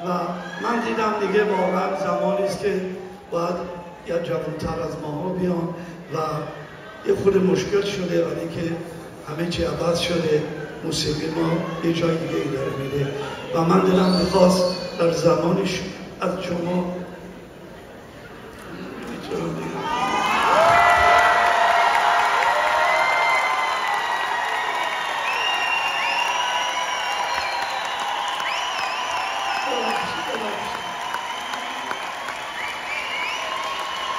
و من دیدم دیگه واقعا زمانی است که باید یا جوانتر از ماها بیان و یه خود مشکل شده ولی که همه چی عوض شده موسیقی ما یه جای دیگه داره میده. و من دلم می‌خواست در زمانش از شما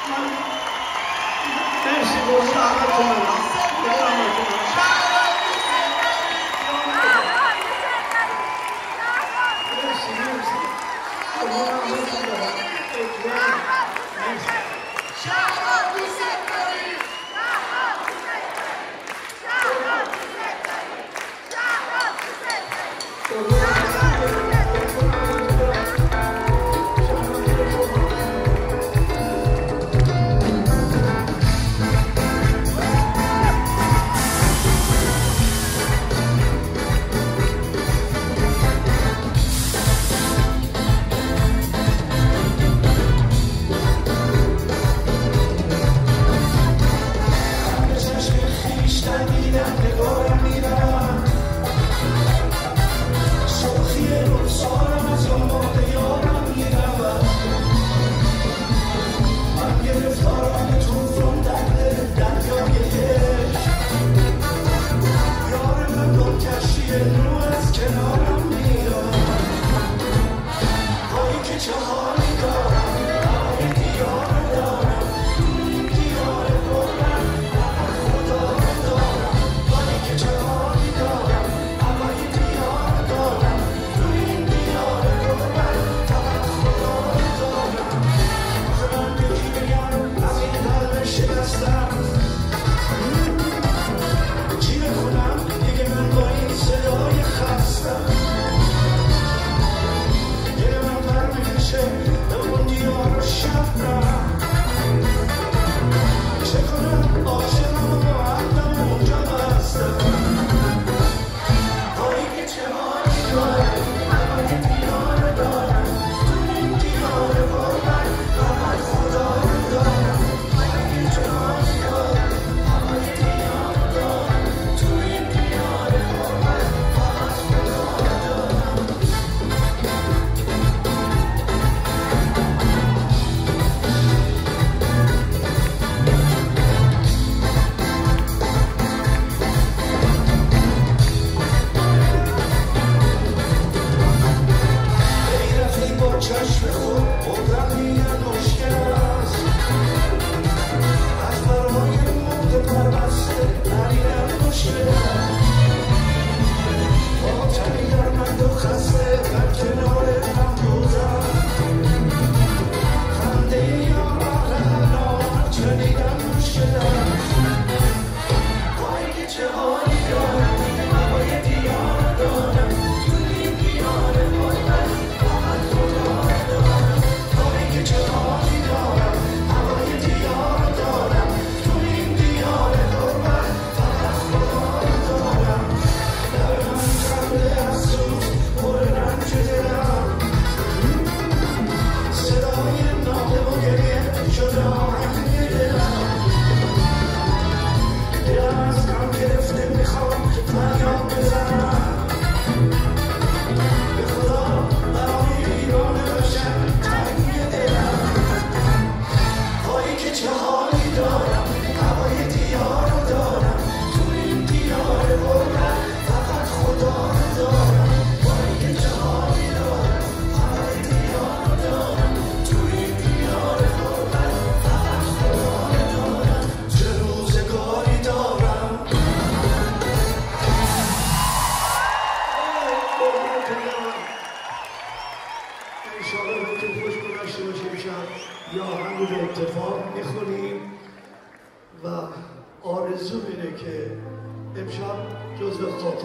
選手ご指導ありがとうございます。Oh.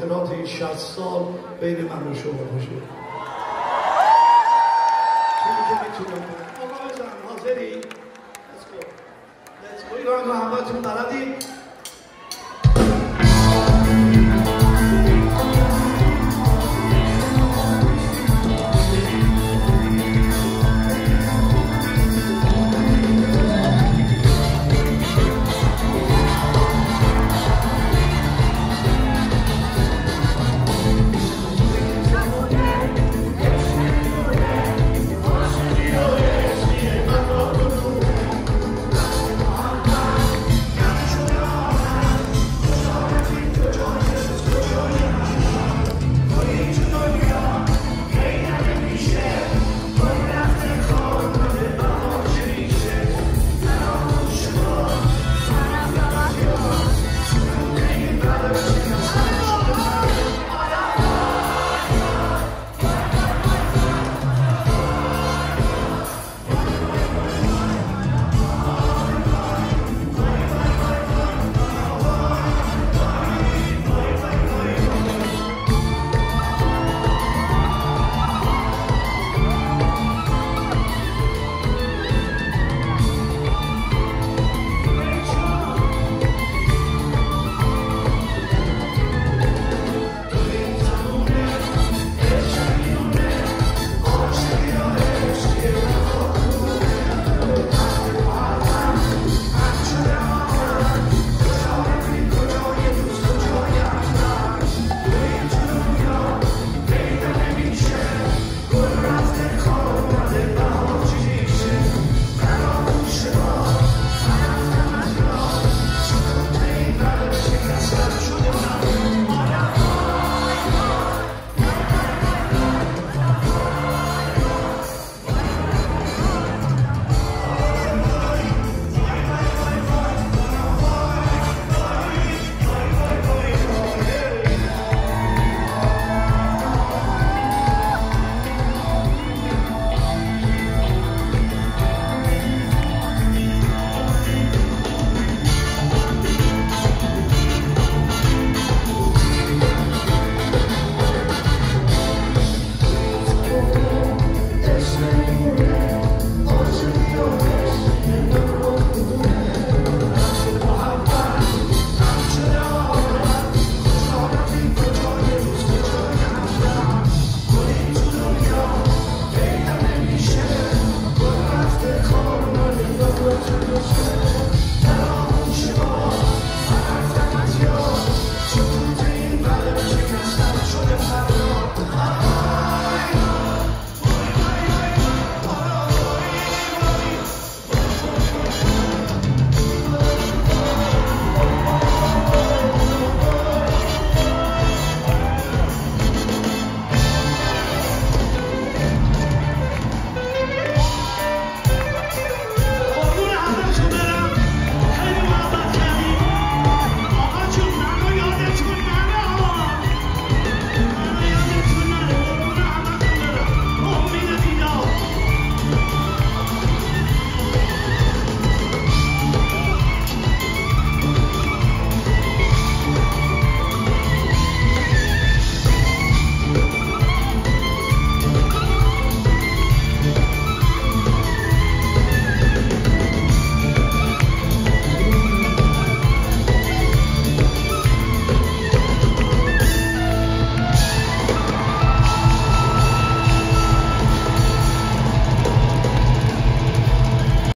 خاطرات این 60 سال بین من و شما باشه.